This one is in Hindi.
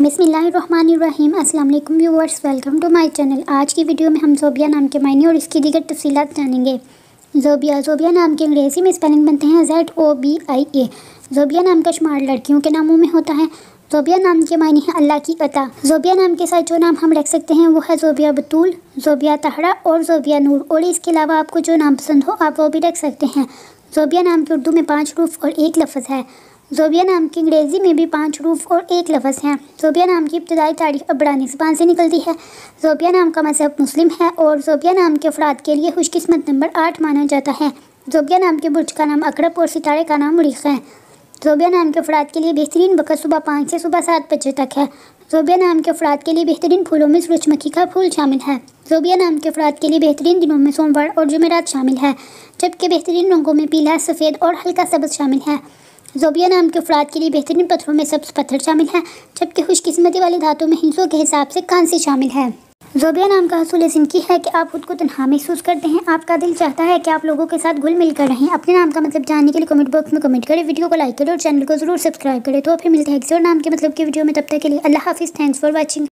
बिसमीम अस्सलाम viewers, welcome to my channel. आज की वीडियो में हम जोबिया नाम के मायने और इसकी दीगर तफसीलात जानेंगे। जोबिया जोबिया नाम के अंग्रेज़ी में स्पेलिंग बनते हैं जेड ओ बी आई ए जोबिया नाम का शुमार लड़कियों के नामों में होता है। जोबिया नाम के मायने हैं अल्लाह की अता। जोबिया नाम के साथ जो नाम हम रख सकते हैं, वो है जोबिया बतूल, जोबिया तहरा और जोबिया नूर। और इसके अलावा आपको जो नाम पसंद हो, आप वो भी रख सकते हैं। जोबिया नाम के उर्दू में पाँच रूफ और एक लफ्ज़ है। जोबिया नाम की अंग्रेज़ी में भी पाँच रूफ और एक लफ्ज़ हैं। जोबिया नाम की इब्तदाई तारीख अबरानी ज़बान से निकलती है। जोबिया नाम का मज़हब मुस्लिम है और जोबिया नाम के अफराद के लिए खुशकस्मत नंबर आठ माना जाता है। जोबिया नाम के बुर्ज का नाम अकरब और सितारे का नाम मरीख है। जोबिया नाम के अफराद के लिए बेहतरीन वक़्त सुबह पाँच से सुबह सात बजे तक है। जोबिया नाम के अफराद के लिए बेहतरीन फूलों में सूरजमुखी का फूल शामिल है। जोबिया नाम के अफराद के लिए बेहतरीन दिनों में सोमवार और जुमेरात शामिल है, जबकि बेहतरीन रंगों में पीला, सफ़ेद और हल्का सब्ज़ शामिल है। जोबिया नाम के अफराद के लिए बेहतरीन पत्थरों में सब्ज पत्थर शामिल है, जबकि खुशकिस्मती वाली धातु में हिंसों के हिसाब से कांसी शामिल है। जोबिया नाम का हसूल ज़िंदगी है कि आप खुद को तनहा महसूस करते हैं, आपका दिल चाहता है कि आप लोगों के साथ घुल मिल कर रहें। अपने नाम का मतलब जानने के लिए कमेंट बॉक्स में कमेंट करें वीडियो को लाइक करें और चैनल को ज़रूर सब्सक्राइब करें। तो फिर मिलते हैं किसी और नाम के मतलब की वीडियो में, तब तक के लिए अल्लाह हाफिज़ थैंक्स फॉर वॉचिंग